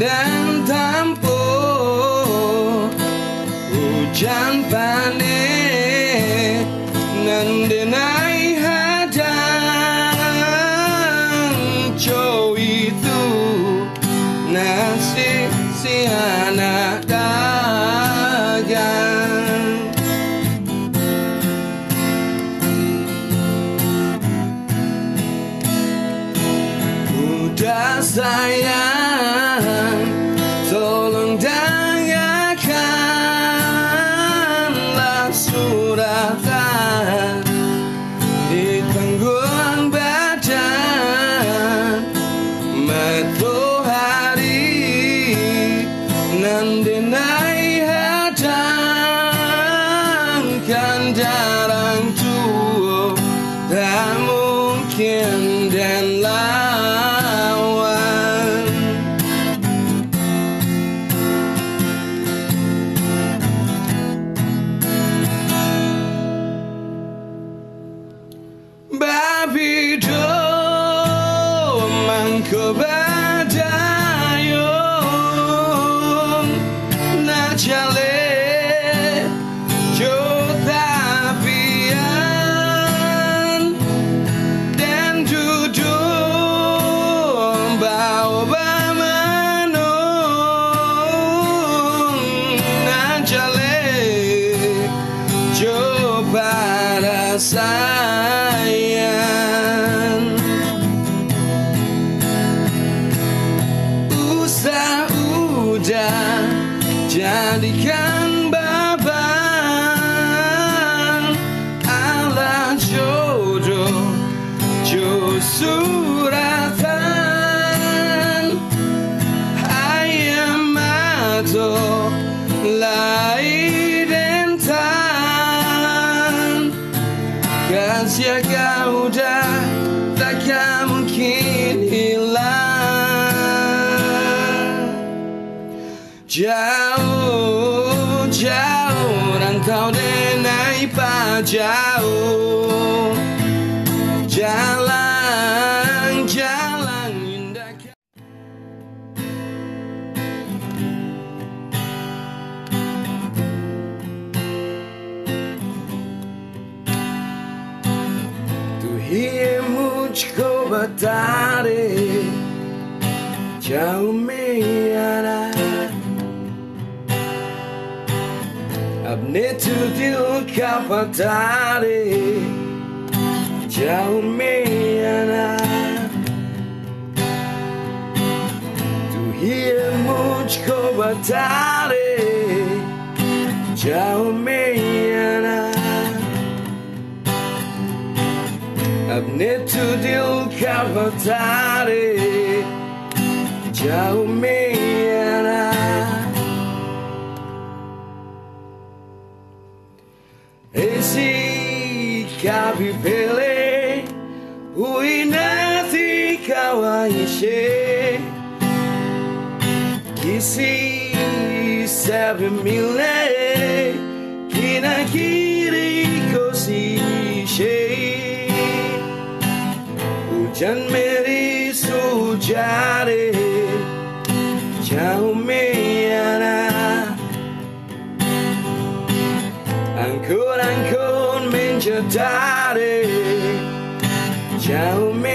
dan tampo hujan pane nan denai hadang. Jo itu nasi si anak dagang. Udah sayang weekend and Baby Joe, manco bad. Challenge. Sayang. Usah udah jadikan babang ala jodoh jo Jauh, jauh Rantau denai pa jauh Jalan, jalan indah Tu hi muchko batare Jauh me Abnetudio kapatari Jaumiana Tu hie muchko batari Jaumiana Abnetudio kapatari Jaumiana Esi kapipele Uinati kawaishe. Kisi sabe mile Kinakiri kosishe. Ujan meri sujare Jauh daddy. Tell me.